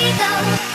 we go.